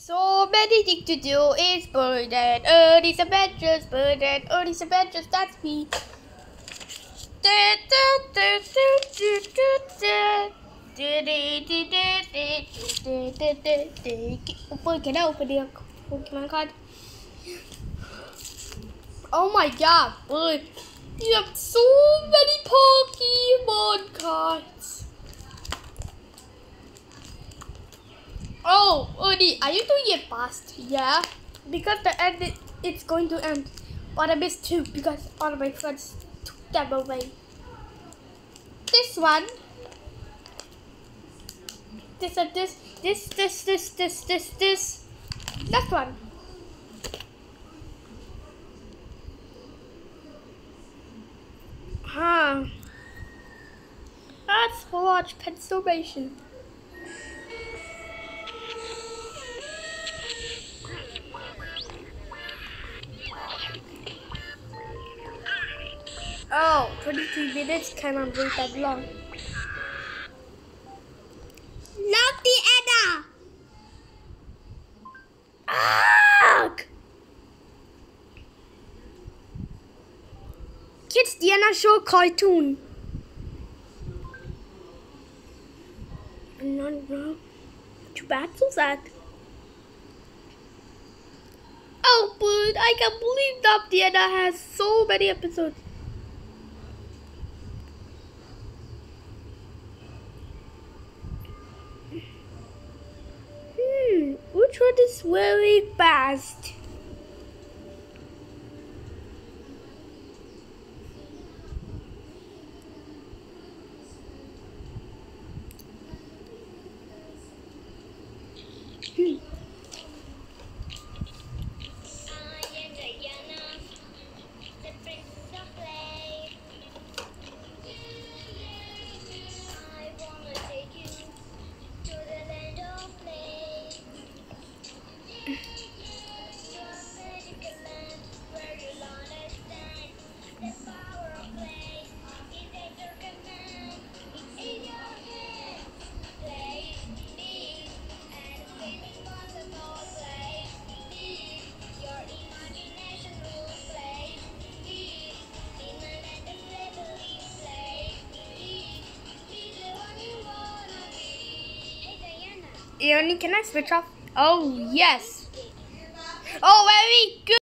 So many things to do. It's Bert and Ernie's Adventures. Bert and Ernie's Adventures. That's me. Open, can I open the Pokemon card? Oh my god, Bert. You have so many Pokemon cards. Odie, are you doing it fast? Yeah, because the end it, it's going to end. But I missed two because all of my friends took them away. This one. This and this, this, this, this, this, this, this. That one. Huh. Let's watch Pennsylvania. Oh, 23 minutes cannot wait that long. Look the Anna! Arg! Kids Diana show cartoon. No, no. Too bad for that. Oh, but I can't believe that Diana has so many episodes. One is very fast? Hmm. Ioni, can I switch off? Oh, yes. Oh, very good.